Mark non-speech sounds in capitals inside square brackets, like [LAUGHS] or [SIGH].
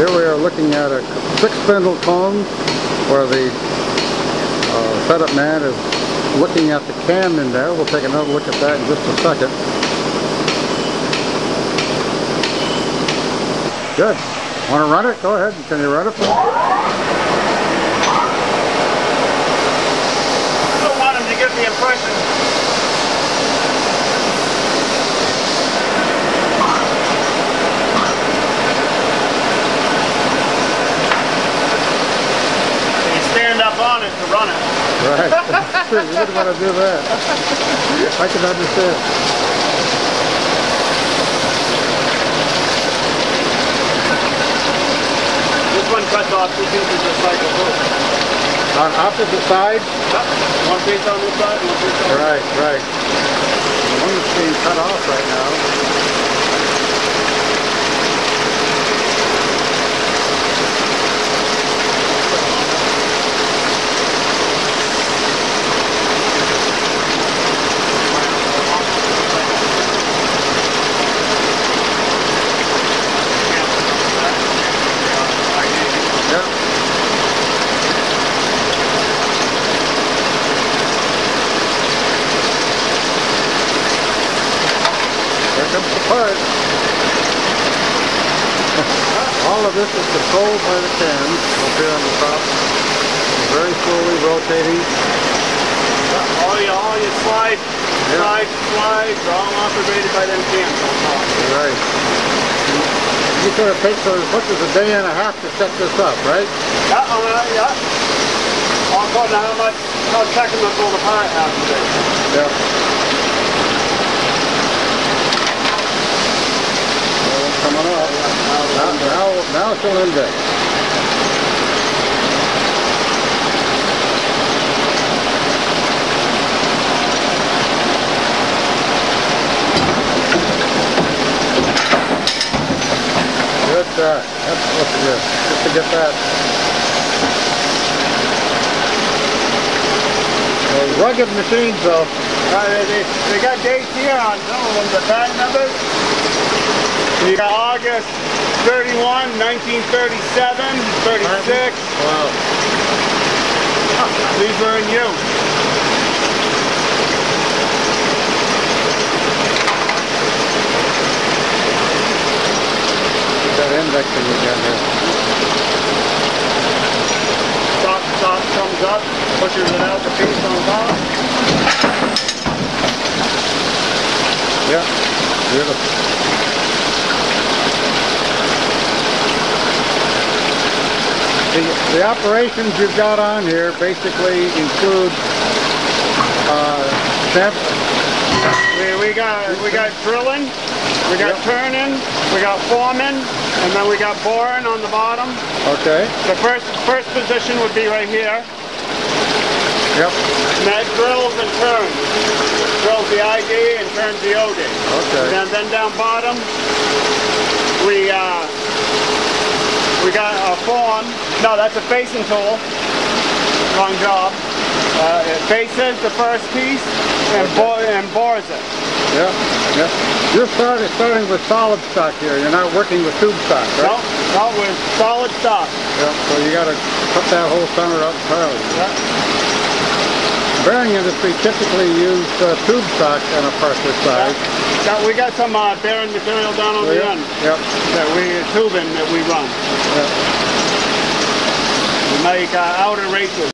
Here we are looking at a six spindle cone where the uh, setup man is looking at the cam in there. We'll take another look at that in just a second. Good. Want to run it? Go ahead. Can you run it for me? I don't want him to get the impression You stand up on it to run it. Right. [LAUGHS] you wouldn't want to do that. I can understand. This one cuts off two pieces just like a book. On opposite sides? One piece on this side, one piece on this Right, right. One is being cut off right now. Yep. Here comes the part. All of this is controlled by the cams up here on the top. Very slowly rotating. All your, all your slide, Yeah. slide, slides are all operated by them cams on top. Right. You sort of takes as much as a day and a half to set this up, right? Yeah, all right, yeah. All according to how much, how technical the part has to be. Yeah. Coming up. Now, now, now she'll index. Good try. That's what's good. Just to get that. Rugged machines though. Uh, they, they, they got dates here on some of them, the patent numbers. You got August 31, 1937, 36. Wow. These were in. Get that indexing again here. Top, top comes up, pushes it out the piece on top. Yeah. Beautiful. The, the operations you've got on here basically include uh, We, we got we got drilling, we got Yep. turning, we got forming, and then we got boring on the bottom. okay, The first first position would be right here. yep, And that drills and turns. Drills the ID and turns the OD. Okay. And then, then down bottom, we uh, we got a form. No, that's a facing tool. Wrong job. Uh, it faces the first piece and, bo- and bores it. yeah, yeah. You're starting, starting with solid stock here. You're not working with tube stock, No, right? no, with solid stock. Yeah, so you got to cut that whole center up entirely. Yeah. Bearing industry typically use uh, tube stock on a part this size. Got- we got some uh, bearing material down on the Yeah, end Yep. that we tubing that we run. Yeah. We make uh, outer races.